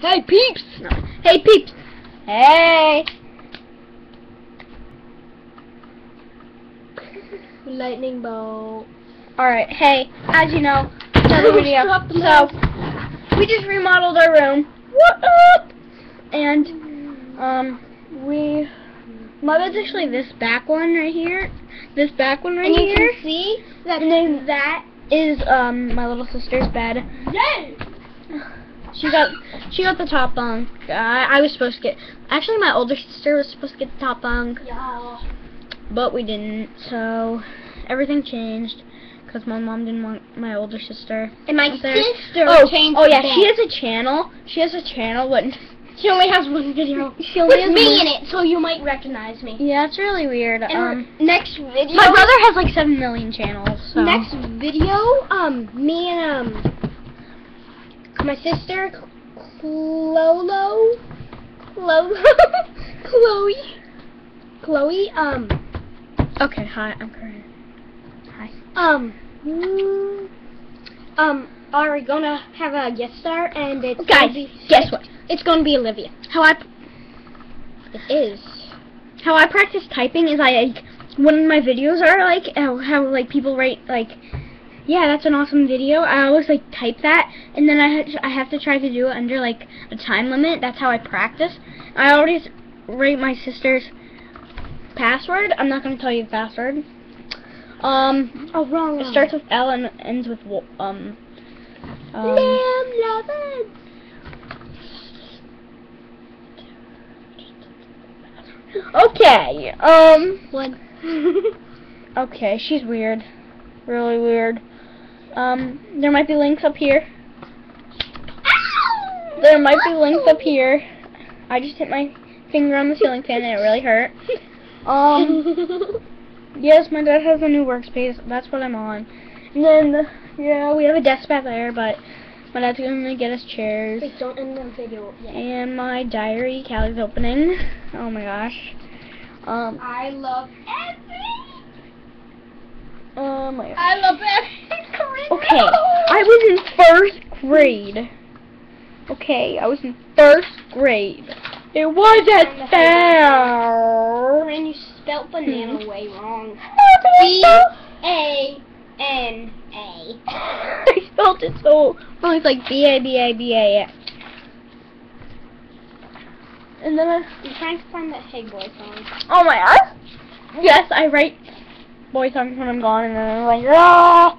Hey, peeps! No. Hey, peeps! Hey! Lightning bolt. Alright, hey, as you know, another video. So, we just remodeled our room. What up? And, um, we, my bed's actually this back one right here. This back one right here. And you can see that And then that is, um, my little sister's bed. Yay! She got, she got the top bunk. I, I was supposed to get, actually my older sister was supposed to get the top bunk. Yeah. But we didn't, so everything changed because my mom didn't want my older sister. And my sister oh, changed oh yeah, she has a channel. She has a channel, but She only has one video. She only with has me one- in it, so you might recognize me. yeah, it's really weird. And um, next video. my brother has like seven million channels. So. Next video, um, me and um, my sister, Clolo, Clolo, Chloe, Chloe, um, Okay, hi, I'm Corinne. Hi. um, mm, um, are we gonna have a guest star, and it's Guys, gonna be, guess what? It's gonna be Olivia. How I It is. how I practice typing is I like when my videos are like how, how like people write like yeah that's an awesome video I always like type that and then I ha- I have to try to do it under like a time limit that's how I practice I always write my sister's password I'm not gonna tell you the password um Oh, wrong. it starts with L and ends with um um Lamb lovin'. okay um One. Okay, she's weird. Really weird. Um, there might be links up here. There might be links up here. I just hit my finger on the ceiling fan and it really hurt. Um, yes, my dad has a new workspace. That's what I'm on. And then, yeah, we have a desk back there, but my dad's gonna get us chairs. Please don't end the video yet. And my diary, Callie's opening. Oh my gosh. Um, I love every. oh my gosh. I love every. Okay, I was in first grade. Okay, I was in first grade. It was at fair. And you spelled banana Hmm. way wrong. B A N A. I spelled it so wrong. It's like B A B A B A. And then I, I'm trying to find that Hey Boy song. oh my gosh. Yes, I write boy songs when I'm gone, and then I'm like, ah.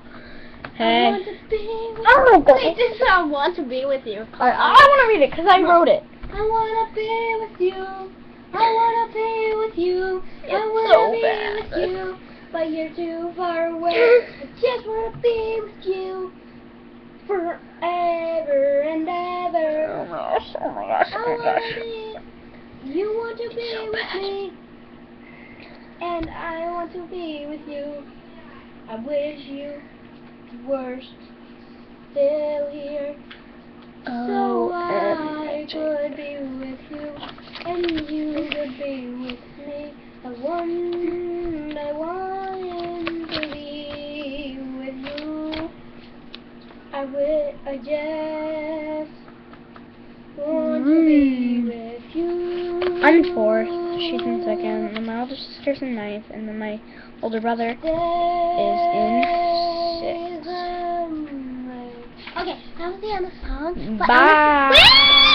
I want to be with Oh my God. Wait, this is I want to be with you. I, I want to read it because I wrote it. I wanna be with you. I wanna be with you. I wanna so be bad. with you. But you're too far away. I just wanna be with you. Forever and ever. Oh my gosh, oh my gosh, oh my gosh. be. You want to be so with bad. me. And I want to be with you. I wish you were still here. So Oh, I could be with you, and you could be with me. I want, I want to be with you. I would, I just want to be with you. Mm. I'm fourth, she's in second, and then my older sister's in ninth, and then my older brother is in the end of the song. but I Bye.